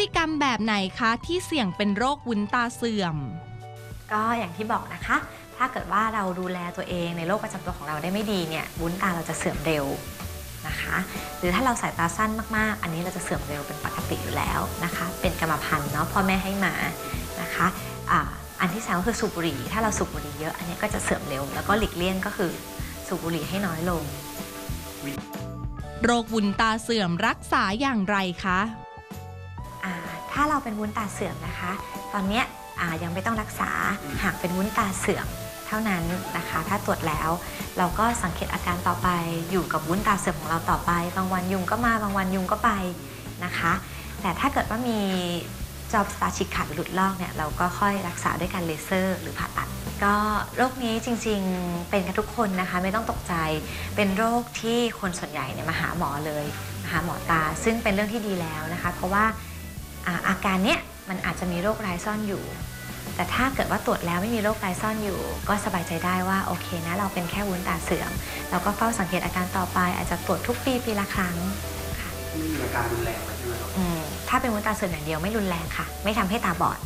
ติกรรมแบบไหนคะที่เสี่ยงเป็นโรควุ้นตาเสื่อม ก็อย่างที่บอกนะคะ ถ้าเกิดว่าเราดูแลตัวเองในโรคประจำตัวของเราได้ไม่ดีเนี่ยวุ้นตาเราจะเสื่อมเร็วนะคะ หรือถ้าเราสายตาสั้นมากๆ อันนี้เราจะเสื่อมเร็วเป็นปกติอยู่แล้วนะคะ เป็นกรรมพันธุ์เนาะพ่อแม่ให้มานะคะอ่าอันที่สามก็คือสูบบุหรี่ ถ้าเราสูบบุหรี่เยอะอันนี้ก็จะเสื่อมเร็ว แล้วก็หลีกเลี่ยงก็คือสูบบุหรี่ให้น้อยลง โรควุ้นตาเสื่อมรักษาอย่างไรคะอ่าถ้าเราเป็นวุ้นตาเสื่อมนะคะ ตอนนี้ยังไม่ต้องรักษาหากเป็นวุ้นตาเสื่อมเท่านั้นนะคะ ถ้าตรวจแล้วเราก็สังเกตอาการต่อไปอยู่กับวุ้นตาเสื่อมของเราต่อไป บางวันยุงก็มาบางวันยุงก็ไปนะคะ แต่ถ้าเกิดว่ามีจอบตาฉีกขาดหรือหลุดลอกเนี่ยเราก็ค่อยรักษาด้วยการเลเซอร์ หรือผ่าตัด ก็โรคนี้จริงๆเป็นกันทุกคนนะคะ ไม่ต้องตกใจเป็นโรคที่คนส่วนใหญ่เนี่ยมาหาหมอเลยมาหาหมอตา ซึ่งเป็นเรื่องที่ดีแล้วนะคะ เพราะว่า อาอาการเนี้ยมันอาจจะมีโรคร้ายซ่อนอยู่ แต่ถ้าเกิดว่าตรวจแล้วไม่มีโรคร้ายซ่อนอยู่ ก็สบายใจได้ว่าโอเคนะเราเป็นแค่วุ้นตาเสื่อมเราก็เฝ้าสังเกตอาการต่อไป อาจจะตรวจทุกปีปีละครั้งค่ะไม่มีอาการรุนแรงแล้วใช่ไหมครับอืมถ้าเป็นวุ้นตาเสื่อมอย่างเดียวไม่รุนแรงค่ะ ไม่ทำให้ตาบอด